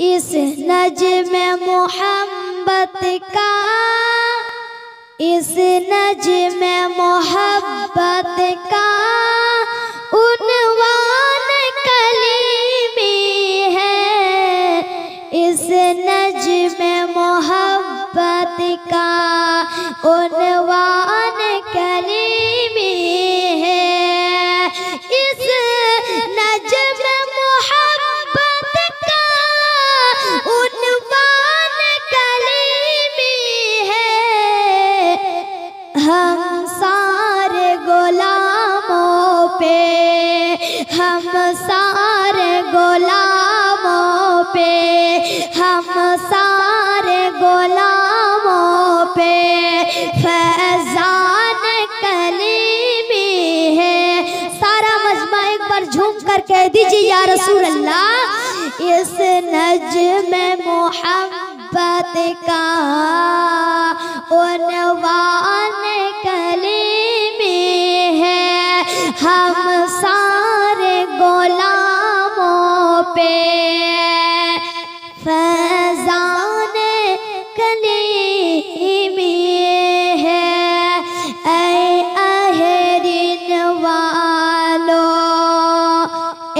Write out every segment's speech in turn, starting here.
इस नज में मोहब्बत का, इस नज में मोहब्बत का, उनवान कलीमी है। इस नजम मोहब्बत का, उनवान कह दीजिए, या रसूल अल्लाह इस नज में मोहब्बत का उनवान कले में है। हम सारे गुलामों पे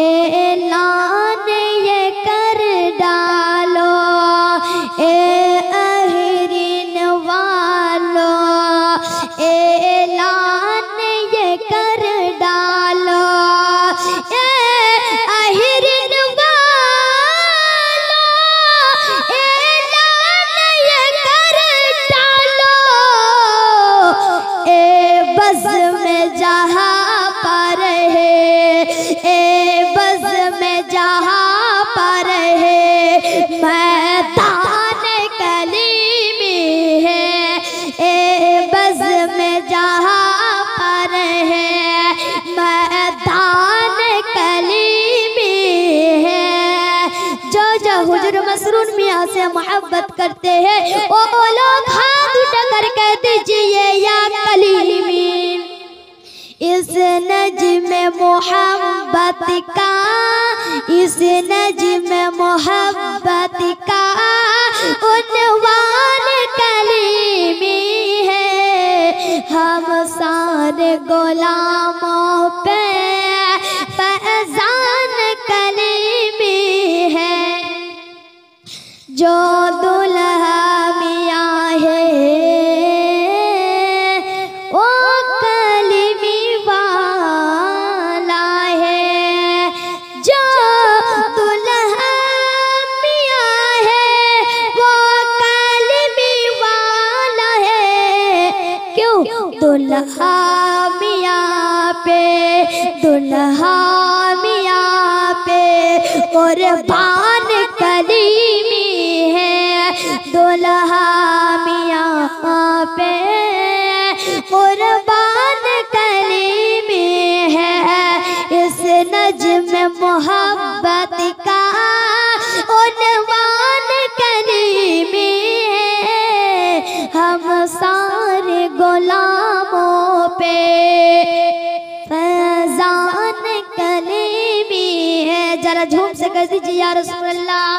eh, मसरून मियाँ से मोहब्बत करते हैं। वो लोग हाथ उठाकर कह दीजिए या कलीमी इस नजम मोहब्बत का, इस नज में मोहब्बत का उनवान कलीमी है। हम सारे गुलामों जो दुल्हा मियाँ है, वो कलमी वाला है। जो दुल्हा मियाँ है, वो कलमी वाला है। क्यों? दुल्हा मियाँ पे, दुल्हा मियाँ पे, और कलीमी कुर्बान कलीमी है। इस नजम मोहब्बत का उनवान कलीमी है। हम सारे गुलामों पे फैजान कलीमी है। जरा झूम से कह दीजिए या रसूल अल्लाह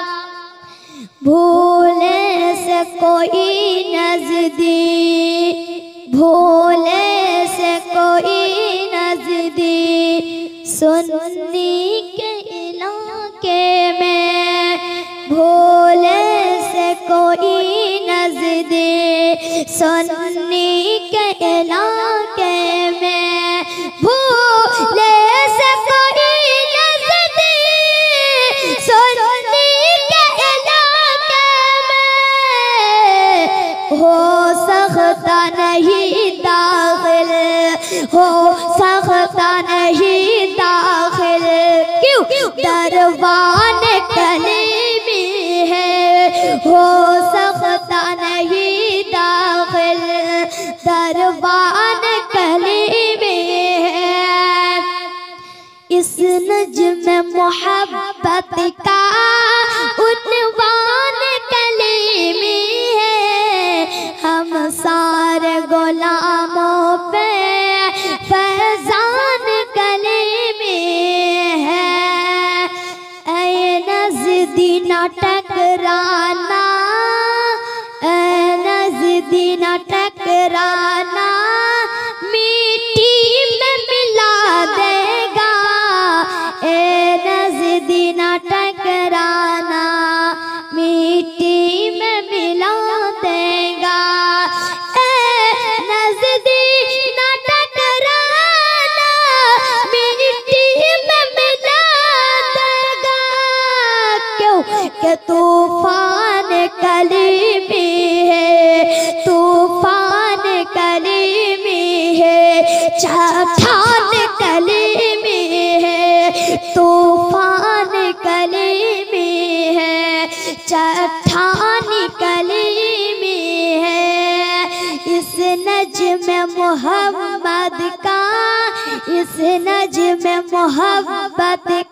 भूले से कोई नजदी भूले नजदी कहला के मैं भूले से कोई नजदी सुन्नी के मैं हो सकता नहीं दाखिल, हो सकता का उन्वान कले में है। हम सारे तूफ़ान कलीमी है, तूफ़ान कली कलीमी है चट्टान कलीमी है, तूफ़ान कली कलीमी है, चट्टान कलीमी है, इस नज्म मोहम्मद का, इस नज्म मोहब्बत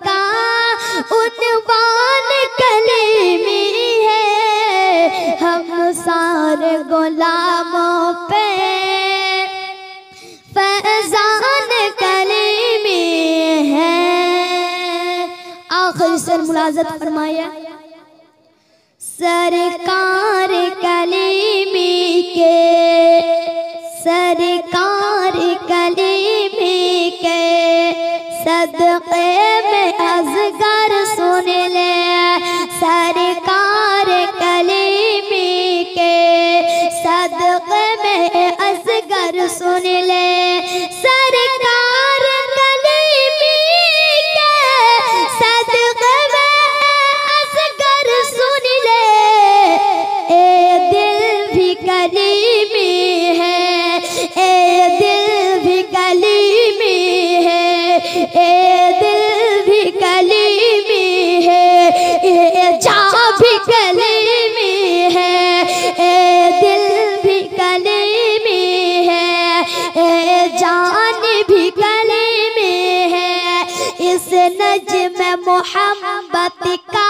आखिर सर मुलाजत फरमाया सरकार इस में मोहब्बत का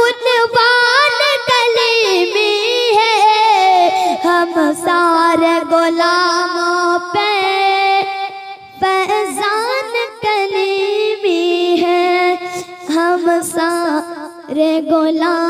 उनवान गले में है, हम सारे गुलामों पे फैजान कलीमी है, हम सारे गुलामों